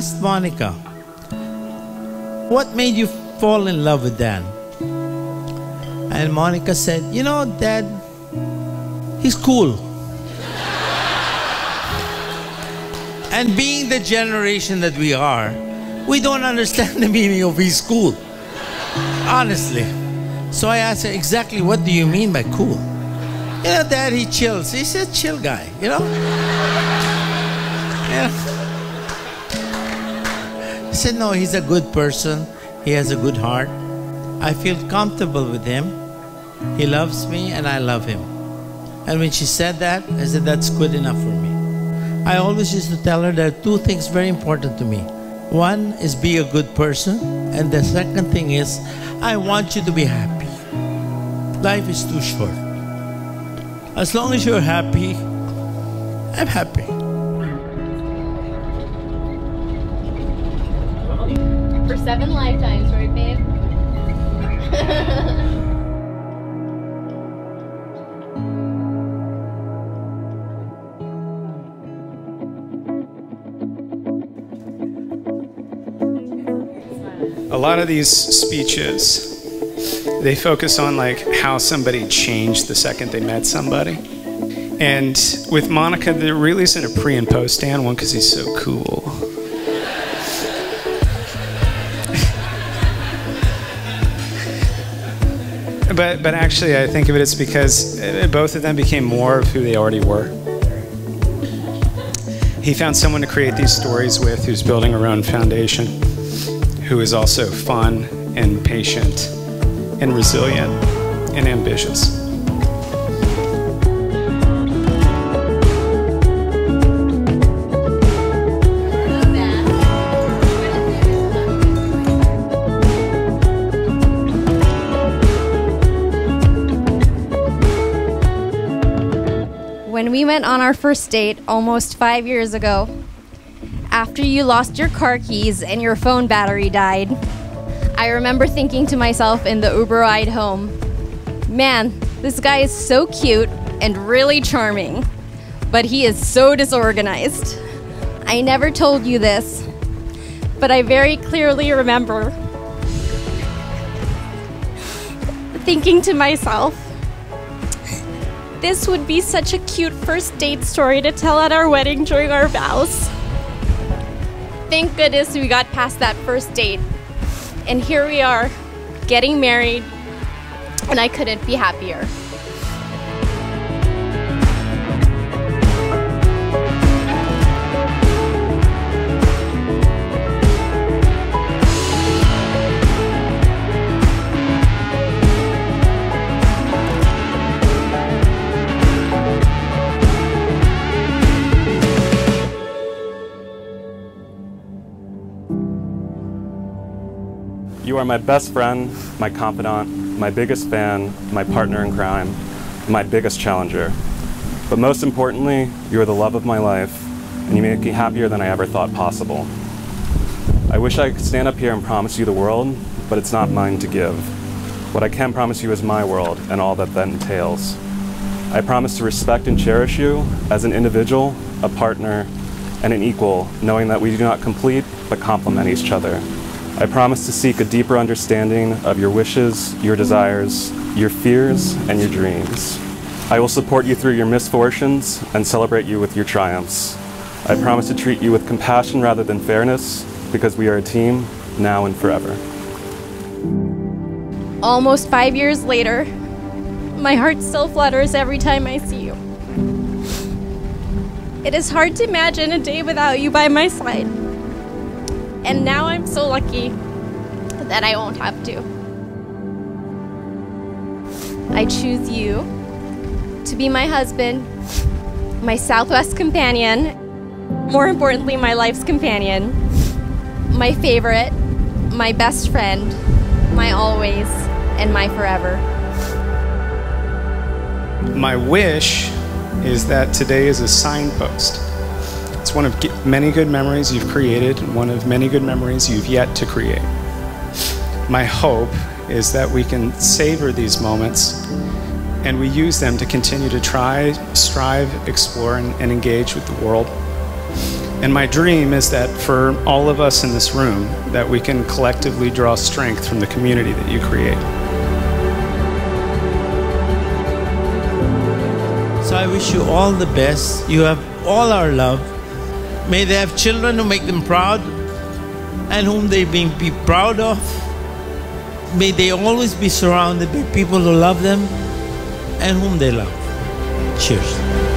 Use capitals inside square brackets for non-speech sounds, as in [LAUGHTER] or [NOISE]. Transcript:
asked Monica, What made you fall in love with Dan? And Monica said, You know, Dad, he's cool. [LAUGHS] and being the generation that we are, we don't understand the meaning of he's cool. Honestly. So I asked her, Exactly what do you mean by cool? You know, Dad, he chills. He's a chill guy, you know? [LAUGHS] Yeah. He said, No, he's a good person. He has a good heart. I feel comfortable with him. He loves me and I love him. And when she said that, I said, That's good enough for me. I always used to tell her there are two things very important to me. One is be a good person, and the second thing is, I want you to be happy. Life is too short. As long as you're happy, I'm happy. For seven lifetimes, right, babe? a lot of these speeches they focus on like how somebody changed the second they met somebody and with monica there really isn't a pre and post dan one because he's so cool but but actually i think of it as because uh, both of them became more of who they already were he found someone to create these stories with who's building her own foundation who is also fun and patient and resilient and ambitious. We went on our first date almost five years ago, after you lost your car keys and your phone battery died, I remember thinking to myself in the Uber ride home, man, this guy is so cute and really charming, but he is so disorganized. I never told you this, but I very clearly remember thinking to myself, this would be such a cute first date story to tell at our wedding during our vows. Thank goodness we got past that first date. And here we are, getting married, and I couldn't be happier. You are my best friend, my confidant, my biggest fan, my partner in crime, my biggest challenger. But most importantly, you are the love of my life, and you make me happier than I ever thought possible. I wish I could stand up here and promise you the world, but it's not mine to give. What I can promise you is my world and all that that entails. I promise to respect and cherish you as an individual, a partner, and an equal, knowing that we do not complete but complement each other. I promise to seek a deeper understanding of your wishes, your desires, your fears, and your dreams. I will support you through your misfortunes and celebrate you with your triumphs. I promise to treat you with compassion rather than fairness because we are a team now and forever. Almost five years later, my heart still flutters every time I see you. It is hard to imagine a day without you by my side. And now I'm so lucky that I won't have to. I choose you to be my husband, my Southwest companion, more importantly, my life's companion, my favorite, my best friend, my always, and my forever. My wish is that today is a signpost. It's one of many good memories you've created, one of many good memories you've yet to create. My hope is that we can savor these moments and we use them to continue to try, strive, explore, and, and engage with the world. And my dream is that for all of us in this room, that we can collectively draw strength from the community that you create. So I wish you all the best. You have all our love. May they have children who make them proud and whom they be, be proud of. May they always be surrounded by people who love them and whom they love. Cheers.